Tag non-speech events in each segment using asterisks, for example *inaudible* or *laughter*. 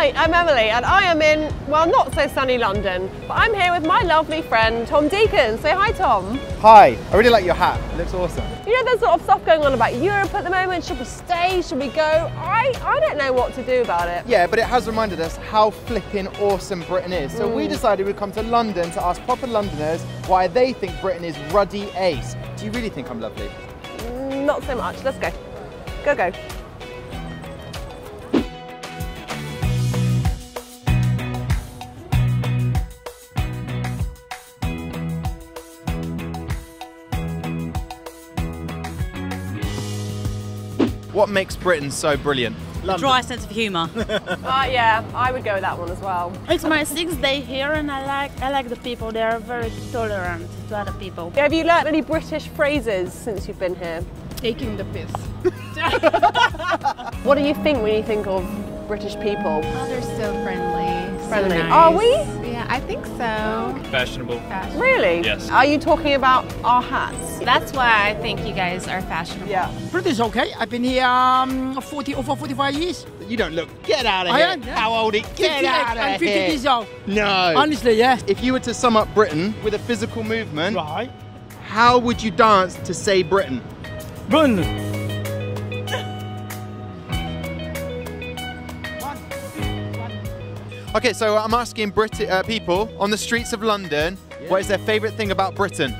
Hi, I'm Emily and I am in, well, not so sunny London, but I'm here with my lovely friend Tom Deacon. Say hi, Tom. Hi, I really like your hat. It looks awesome. You know, there's a lot of stuff going on about Europe at the moment. Should we stay? Should we go? I, I don't know what to do about it. Yeah, but it has reminded us how flipping awesome Britain is. So we decided we'd come to London to ask proper Londoners why they think Britain is ruddy ace. Do you really think I'm lovely? Mm, Not so much. Let's go. Go, go. What makes Britain so brilliant? London. Dry sense of humour. *laughs* Uh, yeah, I would go with that one as well. It's my sixth day here, and I like I like the people. They are very tolerant to other people. Have you learnt any British phrases since you've been here? Taking the piss. *laughs* What do you think when you think of British people? Oh, they're so friendly. so Friendly. nice. Are we? Yeah, I think so. Fashionable. Really? Yes. Are you talking about our hats? That's why I think you guys are fashionable. Yeah. British okay. I've been here um, 40 over 45 years. You don't look. Get out of I here. am, yeah. How old? It? Get out of here. I'm 50 here. years old. No. Honestly, yeah. if you were to sum up Britain with a physical movement, Right. how would you dance to say Britain? Run. Okay, so I'm asking Brit- uh, people on the streets of London what is their favourite thing about Britain?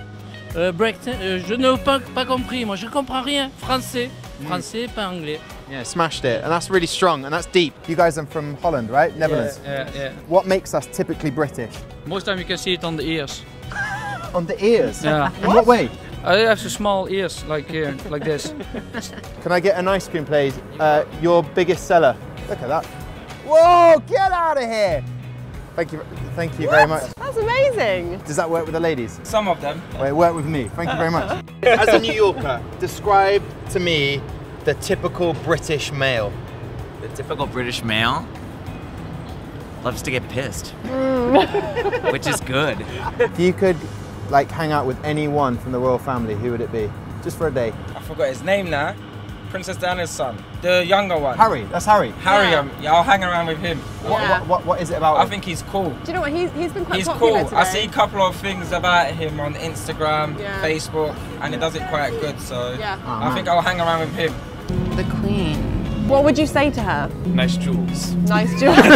Euh, Brexit, euh, je n'ai pas, pas compris, moi je comprends rien. Français, français, pas anglais. Yeah, smashed it. And that's really strong and that's deep. You guys are from Holland, right? Netherlands. Yeah, yeah. What makes us typically British? Most time you can see it on the ears. *laughs* On the ears. Yeah. In what way? I have so small ears, like here, like this. *laughs* Can I get an ice cream, please? Uh, your biggest seller. Look at that. Whoa! Get out of here! Thank you. Thank you very much. That's amazing. Does that work with the ladies? Some of them. Well, it worked with me. Thank you very much. As a New Yorker, describe to me the typical British male. The typical British male loves to get pissed, mm. *laughs* which is good. If you could, like, hang out with anyone from the royal family, who would it be? Just for a day. I forgot his name now. Princess Diana's son, the younger one. Harry. That's Harry. Harry. Yeah. Um, yeah, I'll hang around with him. What, Yeah. what, what, what is it about? I him? think he's cool. Do you know what? He's, he's been quite He's popular cool. today. I see a couple of things about him on Instagram, Yeah. Facebook, and he does it quite good. So Yeah. I think I'll hang around with him. The queen. What would you say to her? Nice jewels. Nice jewels. *laughs* *laughs*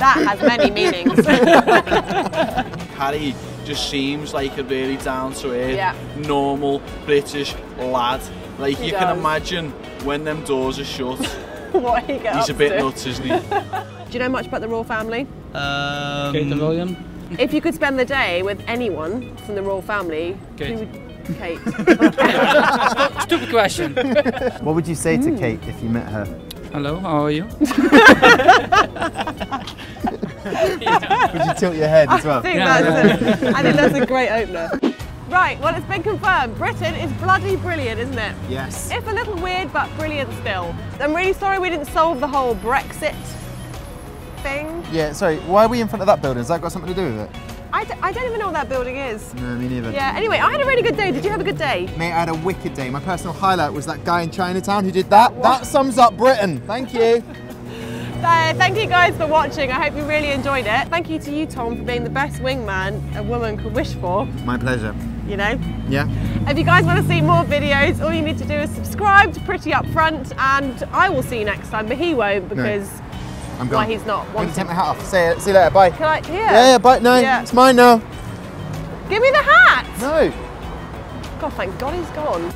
that has many meanings. *laughs* Harry just seems like a really down to earth, Yeah. normal British lad. Like He you does. can imagine when them doors are shut, *laughs* what he gets he's a bit to. nuts, isn't he? *laughs* Do you know much about the royal family? Um, Kate and William. If you could spend the day with anyone from the royal family, Kate. who would Kate? *laughs* Stupid question. What would you say to Kate if you met her? Hello, how are you? Would you tilt your head as I well? think Yeah. that's a, I think that's a great opener. Right, well it's been confirmed. Britain is bloody brilliant, isn't it? Yes. If a little weird, but brilliant still. I'm really sorry we didn't solve the whole Brexit thing. Yeah, sorry, why are we in front of that building? Has that got something to do with it? I, d- I don't even know what that building is. No, me neither. Yeah, anyway, I had a really good day. Did you have a good day? Mate, I had a wicked day. My personal highlight was that guy in Chinatown who did that. That sums up Britain. Thank you. *laughs* So, thank you guys for watching. I hope you really enjoyed it. Thank you to you, Tom, for being the best wingman a woman could wish for, My pleasure. You know. Yeah? If you guys want to see more videos, all you need to do is subscribe to Pretty Up Front, and I will see you next time, but he won't because I'm gone. why he's not I'm going to take my hat off. See you, see you later. Bye. Can I? Here. Yeah, yeah, bye. No, Yeah. it's mine now. Give me the hat. No. God, thank God he's gone.